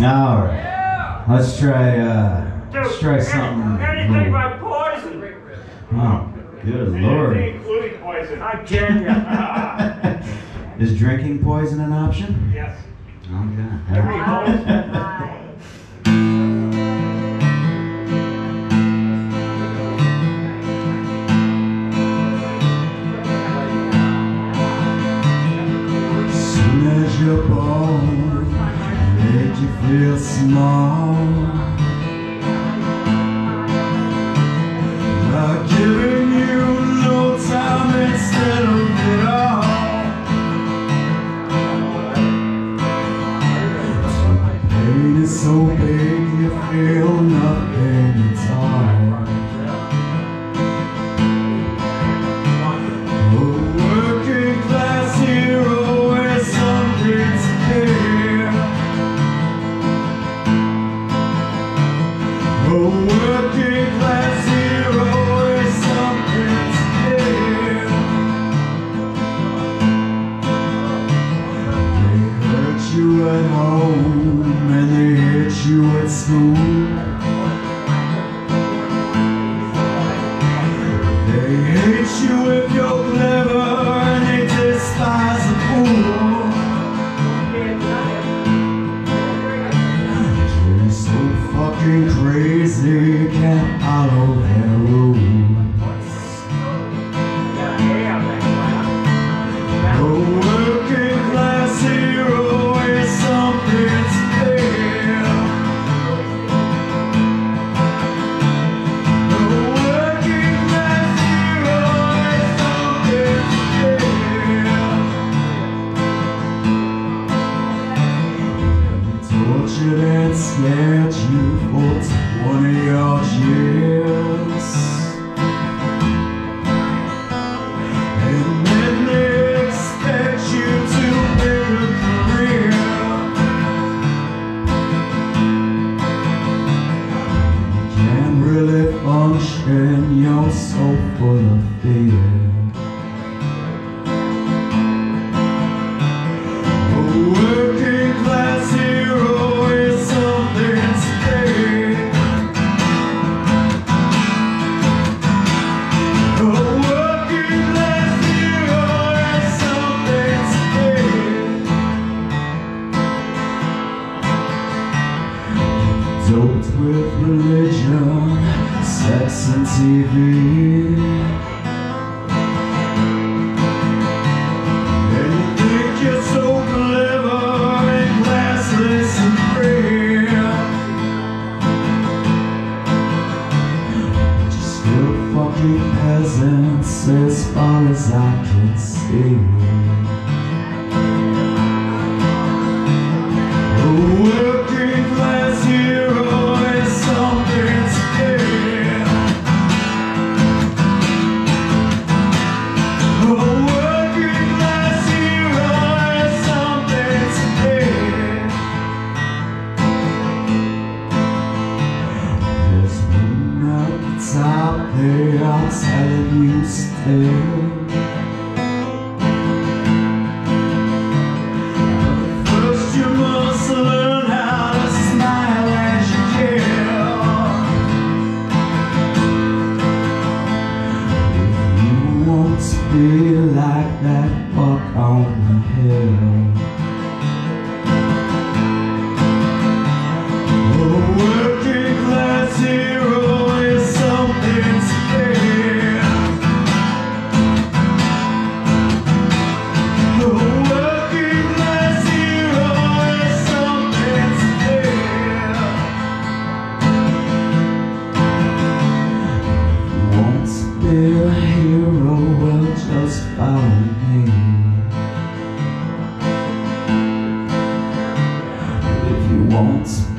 Now, let's try, uh, Dude, let's try something. Anything but poison. Oh, good lord. including poison. I. Is drinking poison an option? Yes. Okay. Every. so big. sing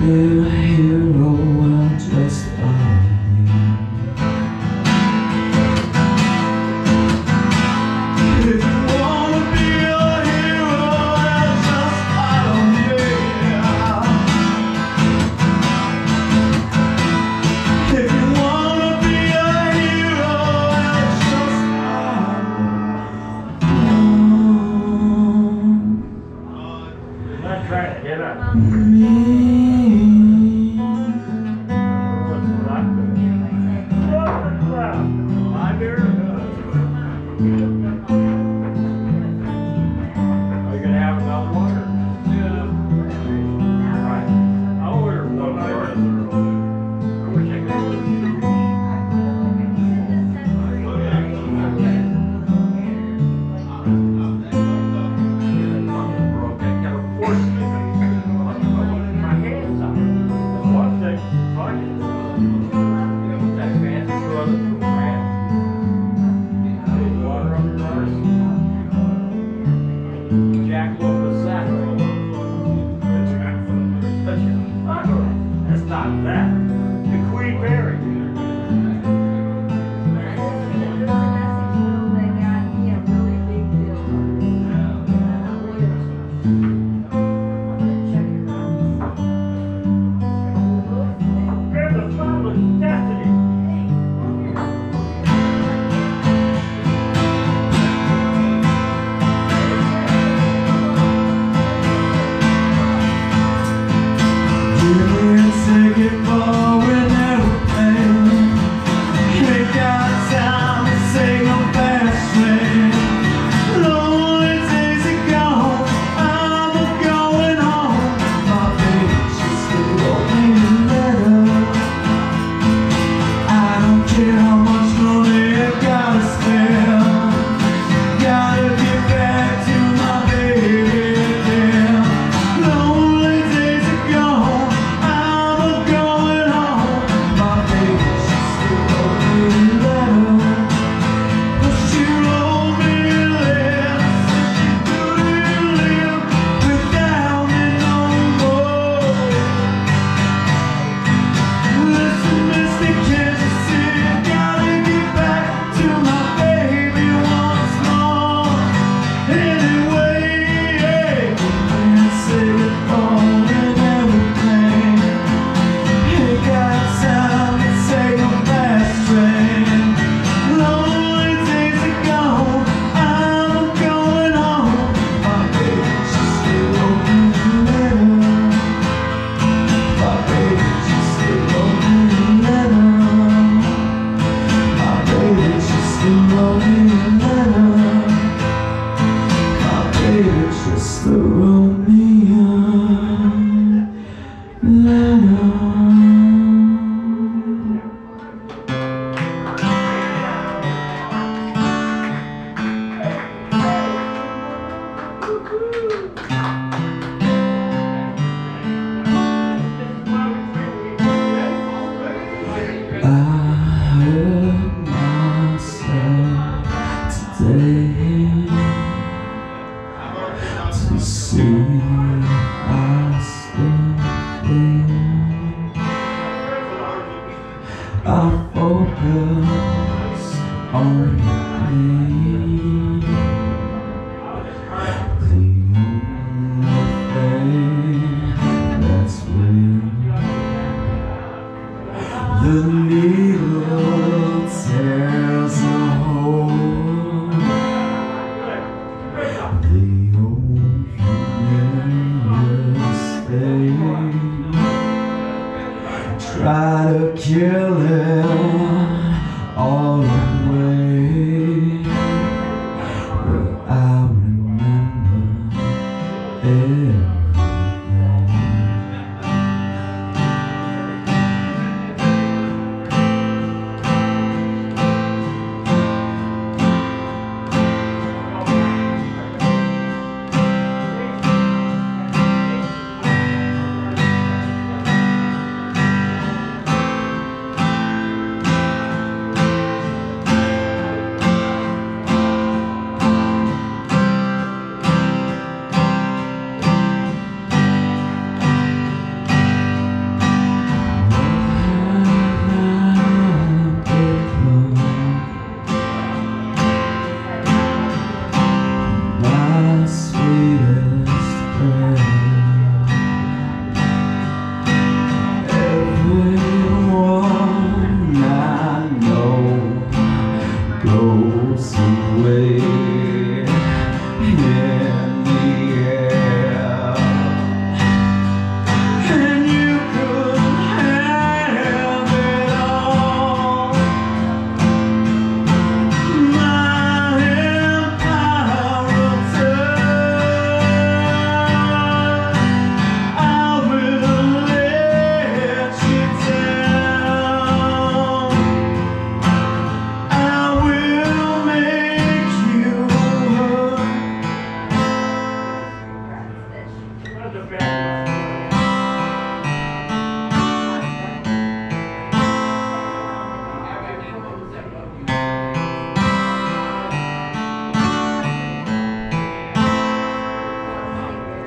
Yeah.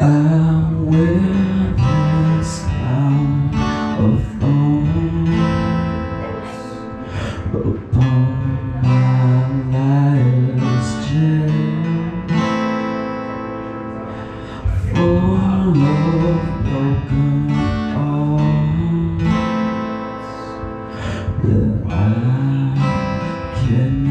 I'm this crown of thorns upon my chair, broken arms I can.